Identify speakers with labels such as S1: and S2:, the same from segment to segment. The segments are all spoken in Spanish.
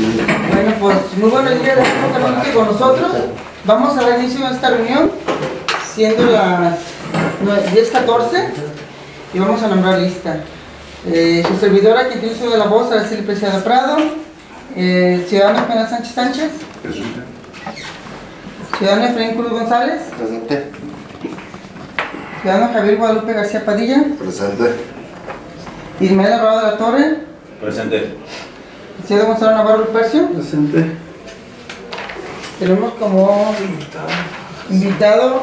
S1: Bueno, pues muy buenos días, aquí con nosotros. Vamos a dar inicio a esta reunión, siendo las 10.14, y vamos a nombrar lista. Eh, su servidora, que tiene uso de la voz, Araceli Preciado Prado, eh, ciudadano Pena Sánchez Sánchez,
S2: Presente.
S1: ciudadano Efraín Cruz González,
S2: Presente.
S1: ciudadano Javier Guadalupe García Padilla,
S2: Presente.
S1: Ismael Alvarado de la Torre,
S3: Presente.
S1: Ciudadano Gonzalo Navarro Lupercio.
S4: Presente.
S1: Tenemos como invitado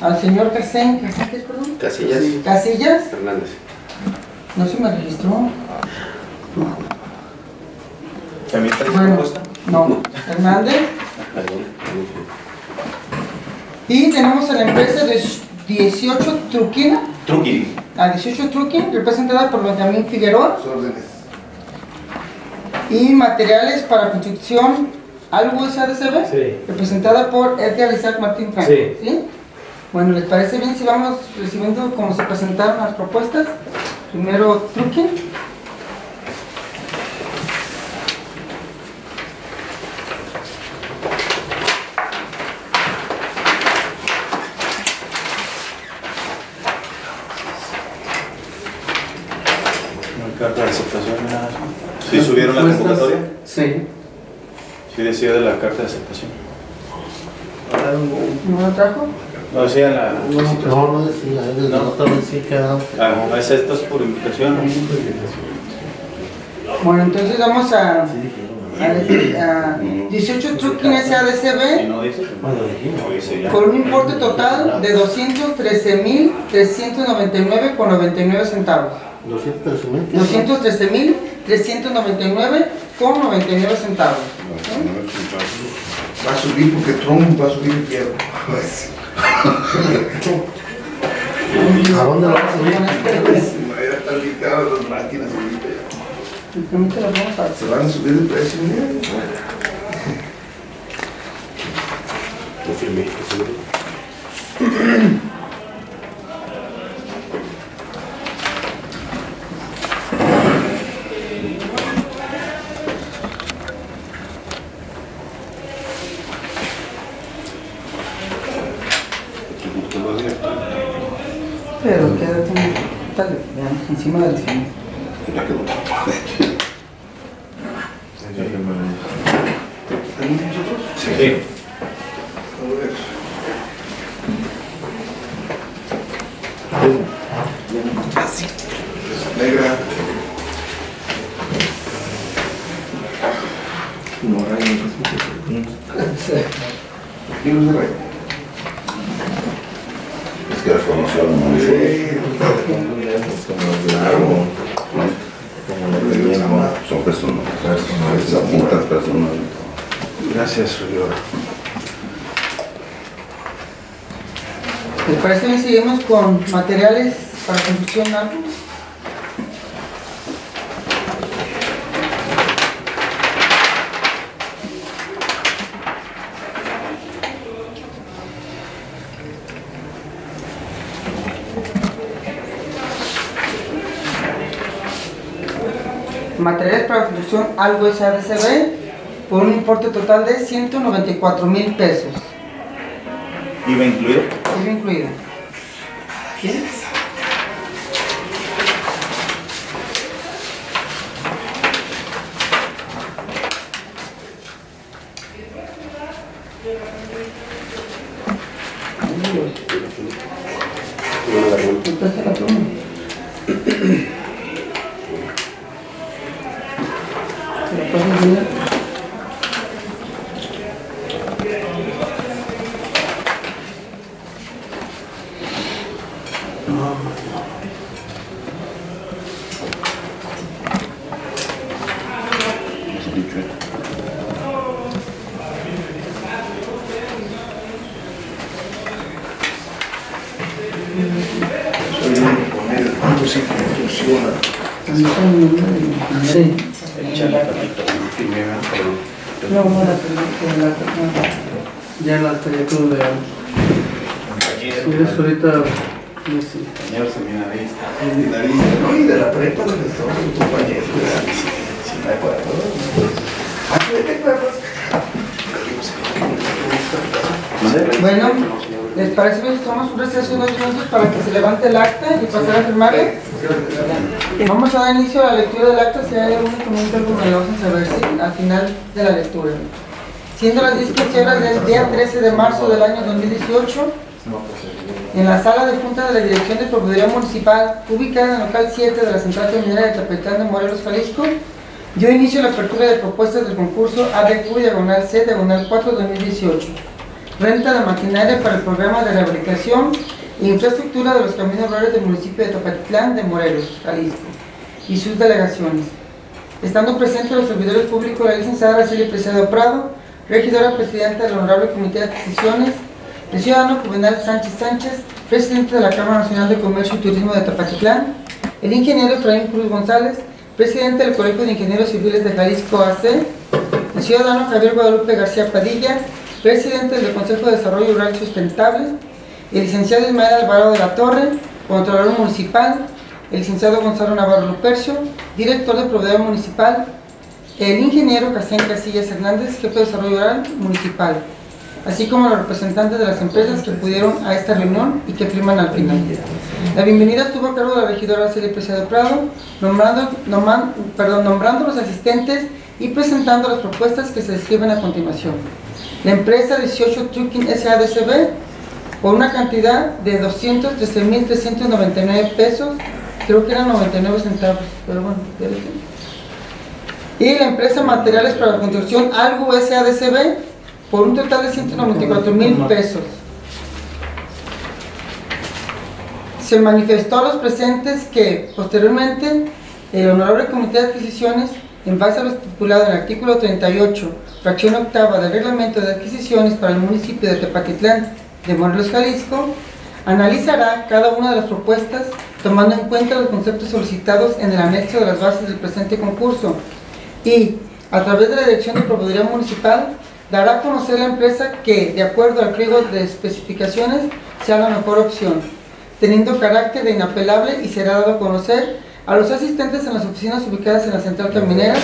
S1: al señor Casén, ¿Casén qué es, perdón?
S2: Casillas.
S1: Casillas,
S2: Fernández.
S1: no se me registró.
S3: ¿También está
S1: Bueno, no, Hernández. Y tenemos a la empresa de 18 Truquina,
S3: Truqui.
S1: a 18 Truquín, representada por Benjamín Figueroa.
S2: Sus órdenes.
S1: Y materiales para construcción, algo es ADCB,
S4: Sí.
S1: representada por Edgar Isaac Martín Franco.
S4: Sí.
S1: Bueno, ¿les parece bien si vamos recibiendo como se presentaron las propuestas? Primero Truquín.
S3: No hay carta de aceptación nada. ¿Sí subieron la convocatoria?
S4: Sí.
S3: ¿Sí decía de la carta de aceptación?
S1: ¿No la trajo?
S3: No decía la...
S5: No, no decía, no, no también sí quedaron.
S3: Ah, es esto es por invitación.
S1: Bueno, entonces vamos a... A 18
S3: truquines ADCB
S1: por un importe total de 213.399,99 centavos.
S5: 213.000
S1: 399 con 99 centavos.
S2: Va a subir porque Trump va a subir el fierro.
S5: ¿A dónde lo va a subir?
S2: Ya están bien caras las máquinas ahorita
S1: ya.
S2: Se van a subir el precio, mira.
S1: Confirme, Como tal, veamos, encima del cine.
S3: Sí.
S2: A ver. Así. Negra. No, rayos, ¿Quién no se raya?
S6: Es que
S2: Sí. Claro.
S6: son personas, son muchas personas.
S2: Gracias, señor.
S1: ¿Les parece si seguimos con materiales para construcción algo? Materiales para construcción algo SADCB por un importe total de 194 mil pesos.
S3: ¿Iba incluido?
S1: Iba incluido. ¿Quieres?
S2: Poner algo sin construcción.
S1: Sí. No.
S4: Ya la estaría todo de Si eres ahorita.
S3: Señor seminarista.
S2: Seminarista, ¿no? Y de la prepa acuerdo.
S1: Bueno, ¿les parece bien si tomamos un receso de unos minutos para que se levante el acta y pasar a firmarlo? Vamos a dar inicio a la lectura del acta, si hay algún documento alguno lo vamos a saber si, al final de la lectura. Siendo las 10 horas del día 13 de marzo del año 2018, en la sala de junta de la Dirección de Proveeduría Municipal, ubicada en el local 7 de la Central Caminera de Tapetán de Morelos, Jalisco, dio inicio la apertura de propuestas del concurso ADQ Diagonal C Diagonal 4 2018. Renta de maquinaria para el programa de rehabilitación e infraestructura de los caminos rurales del municipio de Topatitlán de Morelos, Jalisco, y sus delegaciones. Estando presentes los servidores públicos, la licenciada Araceli Preciado Prado, regidora presidenta del Honorable Comité de Adquisiciones, el ciudadano Juvenal Sánchez Sánchez, presidente de la Cámara Nacional de Comercio y Turismo de Tepatitlán, el ingeniero Efraín Cruz González, presidente del Colegio de Ingenieros Civiles de Jalisco AC, el ciudadano Javier Guadalupe García Padilla, presidente del Consejo de Desarrollo Rural Sustentable, el licenciado Ismael Alvarado de la Torre, controlador municipal, el licenciado Gonzalo Navarro Lupercio, director de proveedor municipal, el ingeniero Casén Casillas Hernández, jefe de desarrollo rural municipal, así como los representantes de las empresas que pudieron a esta reunión y que firman al final. La bienvenida estuvo a cargo de la regidora Celia Preciado Prado, nombrando, noman- perdón, nombrando los asistentes y presentando las propuestas que se describen a continuación. La empresa 18 Trucking SADCB por una cantidad de 213.399 pesos, creo que eran 99 centavos, pero bueno. Y la empresa Materiales para la Construcción Algo SADCB por un total de 194 mil pesos. Se manifestó a los presentes que posteriormente el Honorable Comité de Adquisiciones, en base a lo estipulado en el artículo 38, fracción octava del Reglamento de Adquisiciones para el municipio de Tepatitlán de Morelos, Jalisco, analizará cada una de las propuestas tomando en cuenta los conceptos solicitados en el anexo de las bases del presente concurso y, a través de la Dirección de Proveeduría Municipal, dará a conocer la empresa que, de acuerdo al pliego de especificaciones, sea la mejor opción, teniendo carácter de inapelable y será dado a conocer a los asistentes en las oficinas ubicadas en la Central Caminera,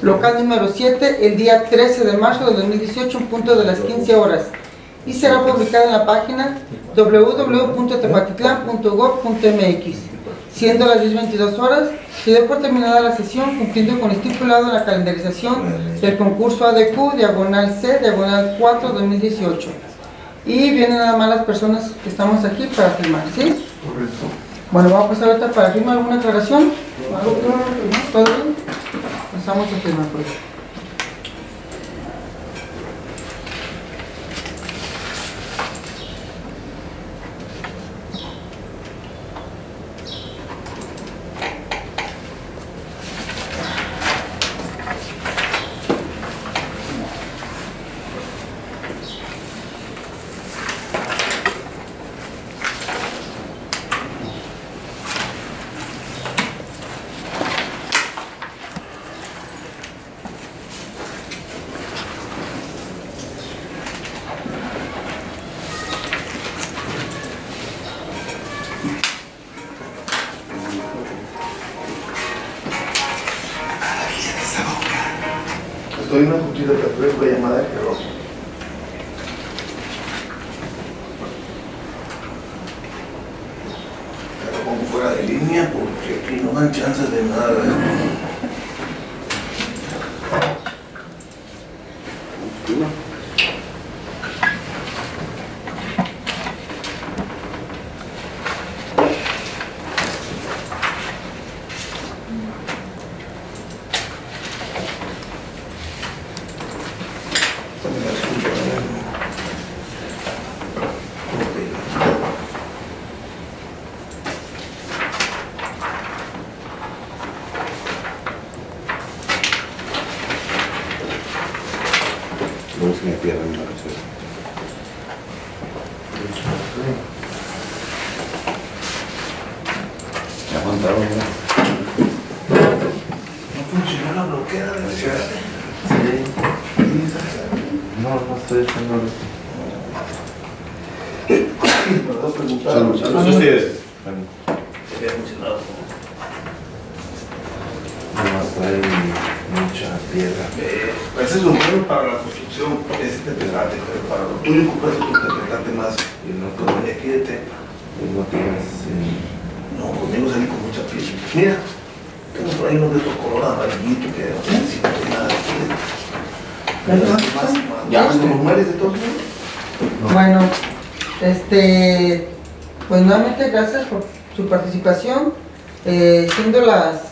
S1: local número 7, el día 13 de marzo de 2018, en punto de las 15 horas, y será publicada en la página www.tepatitlán.gov.mx, siendo las 10.22 horas, se dio por terminada la sesión, cumpliendo con estipulado en la calendarización del concurso ADQ, diagonal C, diagonal 4, 2018. Y vienen nada más las personas que estamos aquí para firmar, ¿sí? Bueno, vamos a pasar ahorita para firmar alguna aclaración. ¿Algo? ¿Todo? Pasamos a firmar, pues.
S2: En una captura con llamada. Ya lo pongo fuera de línea porque aquí no dan chances de nada.
S6: Luego se me. Ya contaron, ¿no?
S2: No funcionó la bloqueada de la ciudad.
S4: No, no estoy echando
S2: preguntar.
S6: Salud, salud.
S3: ustedes.
S2: Había funcionado.
S4: No, trae
S2: mucha piedra. Eh, Ese es un bueno para la construcción, ese te pedrate, pero para lo tuyo ocupas tu pedrate más.
S6: Y no,
S2: Con doña Quirete,
S6: y no tienes. eh,
S2: no, conmigo salí con mucha piedra. Mira, tengo por ahí unos de estos color amarillito que no necesito nada de piedra. Más, más, más.
S1: Ya.
S2: ¿Ya los mueres de todos modos?
S1: Bueno, este, pues nuevamente gracias por su participación. Eh, siendo las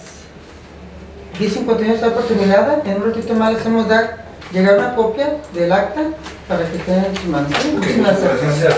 S1: 10.51 está por terminada, en un ratito más les hacemos dar llegar una copia del acta para que tengan en sus manos. Muchísimas
S2: gracias.